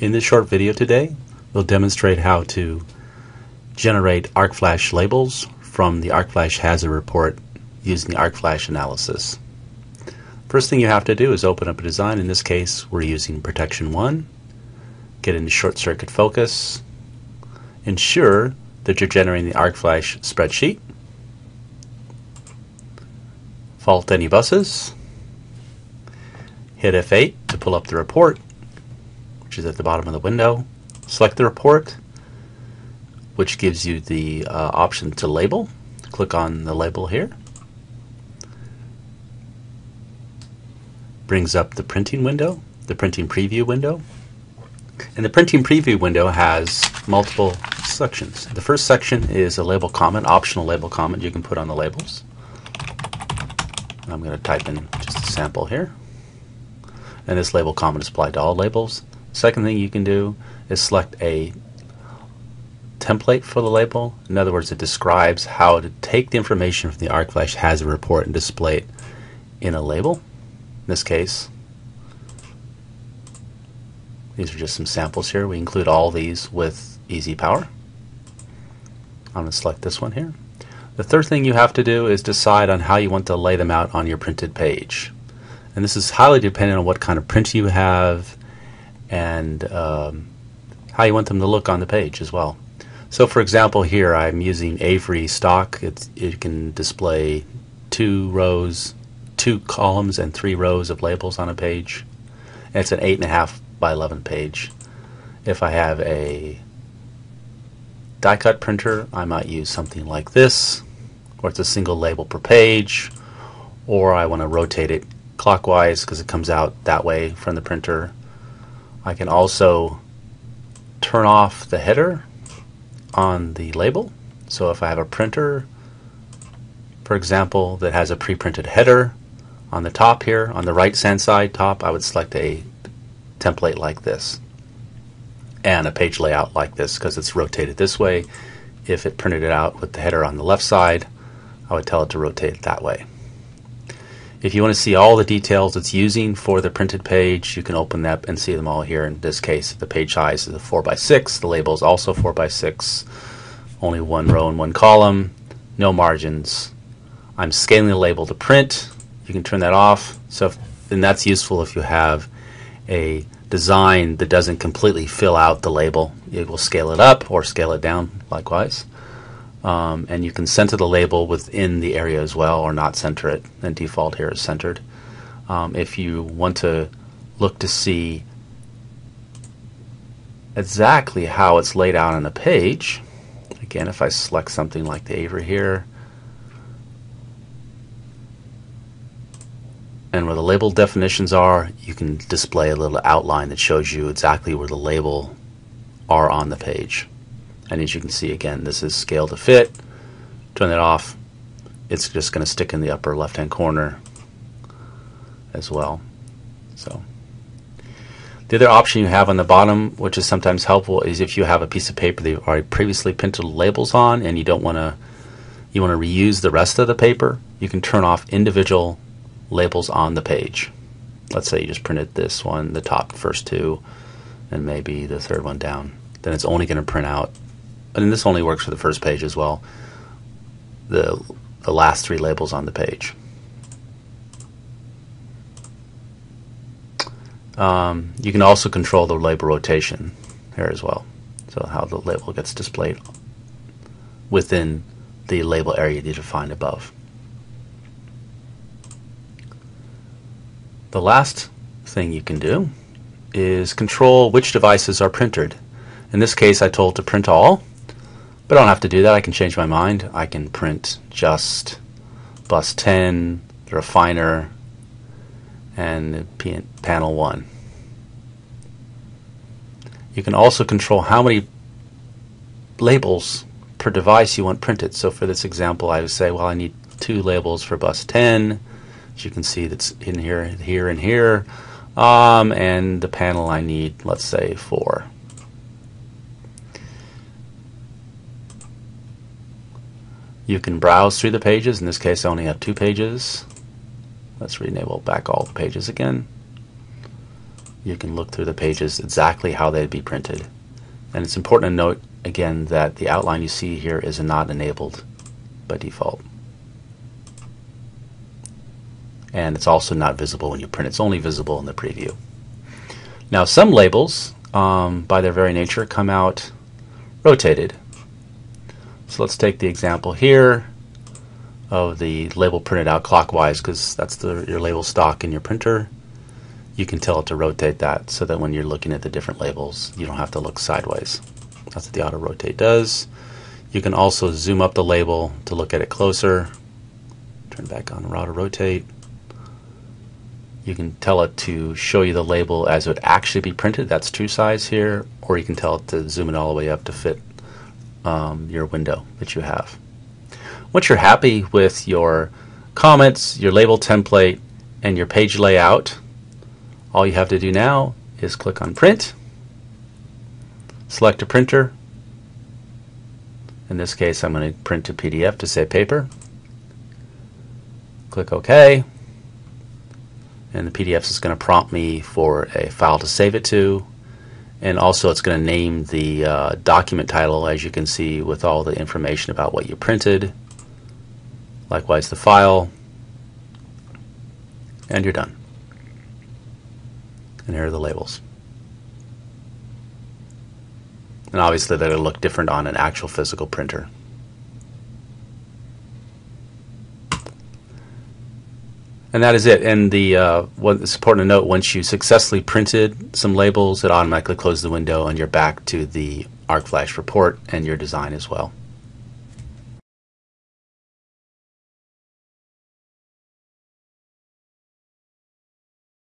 In this short video today, we'll demonstrate how to generate ArcFlash labels from the ArcFlash hazard report using the ArcFlash analysis. First thing you have to do is open up a design. In this case, we're using Protection 1. Get into Short Circuit Focus. Ensure that you're generating the ArcFlash spreadsheet. Fault any buses. Hit F8 to pull up the report, is at the bottom of the window. Select the report, which gives you the uh, option to label. Click on the label here. Brings up the printing window, the printing preview window. And the printing preview window has multiple sections. The first section is a label comment, optional label comment you can put on the labels. I'm going to type in just a sample here and this label comment is applied to all labels. Second thing you can do is select a template for the label. In other words, it describes how to take the information from the ArcFlash hazard report and display it in a label. In this case, these are just some samples here. We include all these with Easy Power. I'm going to select this one here. The third thing you have to do is decide on how you want to lay them out on your printed page and this is highly dependent on what kind of print you have and um, how you want them to look on the page as well. So for example here I'm using Avery stock. It's, it can display two rows, two columns and three rows of labels on a page. And it's an 8.5 by 11 page. If I have a die cut printer I might use something like this or it's a single label per page or I want to rotate it clockwise because it comes out that way from the printer. I can also turn off the header on the label. So if I have a printer, for example, that has a pre-printed header on the top here, on the right hand side top, I would select a template like this and a page layout like this because it's rotated this way. If it printed it out with the header on the left side, I would tell it to rotate it that way. If you want to see all the details it's using for the printed page, you can open that and see them all here. In this case, the page size is a 4x6. The label is also 4x6. Only one row and one column. No margins. I'm scaling the label to print. You can turn that off. So, if, and that's useful if you have a design that doesn't completely fill out the label. It will scale it up or scale it down likewise. Um, and you can center the label within the area as well or not center it. And default here is centered. Um, if you want to look to see exactly how it's laid out on the page again if I select something like the Avery here and where the label definitions are you can display a little outline that shows you exactly where the label are on the page and as you can see again this is scale to fit. Turn that off. It's just going to stick in the upper left hand corner as well. So the other option you have on the bottom which is sometimes helpful is if you have a piece of paper that you've already previously printed labels on and you don't want to you want to reuse the rest of the paper you can turn off individual labels on the page. Let's say you just printed this one the top first two and maybe the third one down. Then it's only going to print out and this only works for the first page as well, the, the last three labels on the page. Um, you can also control the label rotation here as well, so how the label gets displayed within the label area you define above. The last thing you can do is control which devices are printed. In this case I told to print all but I don't have to do that. I can change my mind. I can print just bus 10, the refiner, and panel 1. You can also control how many labels per device you want printed. So for this example, I would say, well, I need two labels for bus 10. As you can see, that's in here, here, and here. Um, and the panel I need, let's say, four. You can browse through the pages. In this case, I only have two pages. Let's re-enable back all the pages again. you can look through the pages exactly how they'd be printed. And it's important to note again that the outline you see here is not enabled by default. And it's also not visible when you print. It's only visible in the preview. Now some labels, um, by their very nature, come out rotated. So let's take the example here of the label printed out clockwise because that's the, your label stock in your printer. You can tell it to rotate that so that when you're looking at the different labels, you don't have to look sideways. That's what the auto rotate does. You can also zoom up the label to look at it closer. Turn back on auto rotate. You can tell it to show you the label as it would actually be printed. That's true size here. Or you can tell it to zoom it all the way up to fit um, your window that you have. Once you're happy with your comments, your label template, and your page layout, all you have to do now is click on print, select a printer. In this case, I'm going to print to PDF to save paper. Click OK. And the PDF is going to prompt me for a file to save it to. And also, it's going to name the uh, document title, as you can see, with all the information about what you printed. Likewise, the file. And you're done. And here are the labels. And obviously, to look different on an actual physical printer. And that is it. And the uh, it's important to note once you successfully printed some labels, it automatically closes the window and you're back to the ArcFlash report and your design as well.